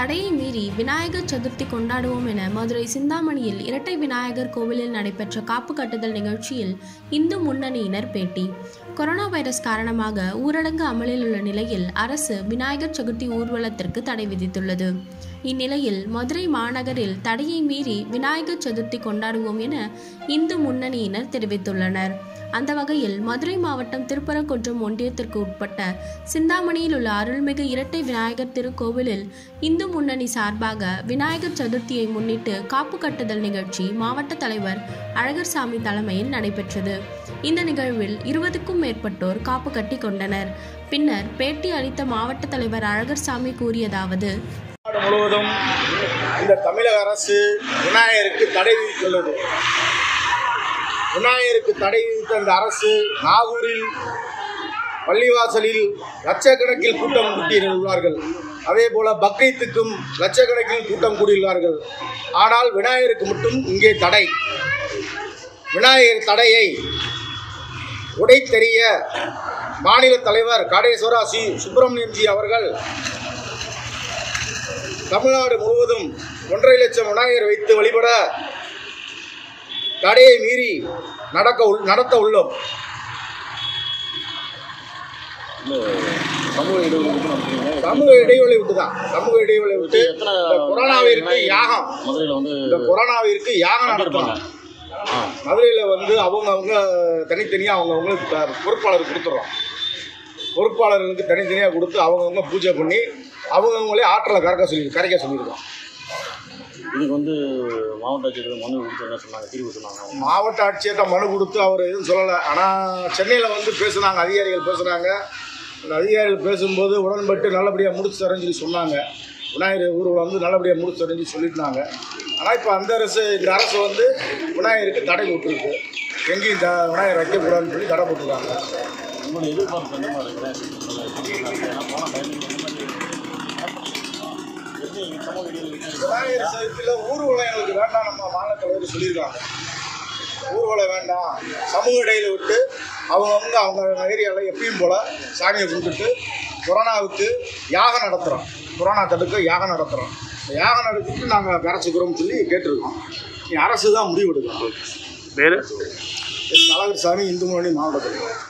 தடையை மீறி விநாயகர் சதுர்த்தி கொண்டாடுவோம் என மதுரை சிந்தாமணியில் இரட்டை விநாயகர் கோவிலில் நடைபெற்ற காப்பு கட்டுதல் நிகழ்ச்சியில் இந்து முன்னணியினர் பேட்டி. கொரோனா வைரஸ் காரணமாக ஊரடங்கு அமலில் உள்ள நிலையில் அரசு விநாயகர் சதுர்த்தி ஊர்வலத்திற்கு தடை விதித்துள்ளது. இந்நிலையில் மதுரை மாநகரில் தடையை மீறி விநாயகர் சதுர்த்தி கொண்டாடுவோம் என இந்து முன்னணியினர் தெரிவித்துள்ளனர். அந்த வகையில் மதுரை மாவட்டம் திருப்பரங்குன்றம் ஒன்றியத்திற்கு உட்பட்ட சிந்தாமணியில் உள்ள அருள்மிகு இரட்டை விநாயகர் திருக்கோவிலில் இந்து முன்னணி சார்பாக விநாயகர் சதுர்த்தியை முன்னிட்டு காப்பு கட்டுதல் நிகழ்ச்சி மாவட்ட தலைவர் அழகர்சாமி தலைமையில் நடைபெற்றது. இந்த நிகழ்வில் இருபதுக்கும் மேற்பட்டோர் காப்பு கட்டி கொண்டனர். பின்னர் பேட்டி அளித்த மாவட்ட தலைவர் அழகர்சாமி கூறியதாவது நாடு முழுவதும் இந்த தமிழக அரசு விநாயகருக்கு தடை விதித்துள்ளது. விநாயகருக்கு தடை விதித்த இந்த அரசு நாகூரில் பள்ளிவாசலில் லட்சக்கணக்கில் கூட்டம் கூட்டியுள்ளார்கள் அதே போல பக்ரீத்துக்கும் லட்சக்கணக்கில் கூட்டம் கூடியுள்ளார்கள் ஆனால் விநாயகருக்கு மட்டும் இங்கே தடை. விநாயகர் தடையை உடைத்தெறிய மாநில தலைவர் காடேஸ்வரா சி. சுப்பிரமணியன்ஜி அவர்கள் தமிழ்நாடு முழுவதும் ஒன்றரை லட்சம் விநாயகர் வைத்து வழிபட தடையை மீறி நடக்க உள் நடத்த உள்ளோம். சமூக இடைவெளி. சமூக இடைவெளி விட்டு தான் சமூக இடைவெளி விட்டு கொரோனாவிற்கு யாகம். மதுரையில் வந்து இந்த கொரோனாவிற்கு யாகம் நடத்தணும். மதுரையில் வந்து அவங்க அவங்க தனித்தனியாக அவங்கவுங்க பொறுப்பாளர் கொடுத்துட்றோம் பொறுப்பாளர்களுக்கு தனித்தனியாக கொடுத்து அவங்கவுங்க பூஜை பண்ணி அவங்கவுங்களே ஆற்றலை கறக்க சொல்லி கரைக்க சொல்லியிருக்கோம் இதுக்கு வந்து மாவட்ட ஆட்சியர் மனு கொடுத்து என்ன சொன்னாங்க? தீர்வு சொன்னாங்க. மாவட்ட ஆட்சியர்கிட்ட மனு கொடுத்து அவர் எதுவும் சொல்லலை. ஆனால் சென்னையில் வந்து பேசுனாங்க அதிகாரிகள் பேசுனாங்க. அந்த அதிகாரிகள் பேசும்போது உடன்பட்டு நல்லபடியாக முடிச்சு தரேன்னு சொல்லி சொன்னாங்க. விநாயகர் ஊர்வலம் வந்து நல்லபடியாக முடிச்சு தரேன்னு சொல்லி சொல்லியிருந்தாங்க. ஆனால் இப்போ அந்த அரசு இந்த அரசு வந்து விநாயகருக்கு தடை போட்டுருக்கு. எங்கேயும் இந்த விநாயகர் வைக்கக்கூடாதுன்னு சொல்லி தடை போட்டிருக்காங்க. உங்களுடைய எதிர்பார்ப்பு என்ன மாதிரி சமூக விநாயகர் சதுர்த்தியில் ஊர்வலம் எங்களுக்கு வேண்டாம். நம்ம மாநில தலைவர் சொல்லியிருக்காங்க ஊர்வலம் வேண்டாம். சமூக இடையில விட்டு அவங்கவுங்க அவங்க ஏரியாவில் எப்பயும் போல் சாமியை கும்பிட்டுட்டு கொரோனாவுக்கு யாகம் நடத்துகிறோம் கொரோனா தடுக்க யாகம் நடத்துகிறோம் யாகம் நடத்திட்டு நாங்கள் கரைச்சிக்கிறோம்னு சொல்லி கேட்டிருக்கோம். நீ அரசு தான் முடிவு எடுக்கணும். வேறு அழகர் சாமி இந்து முன்னணி மாவட்டத்தில்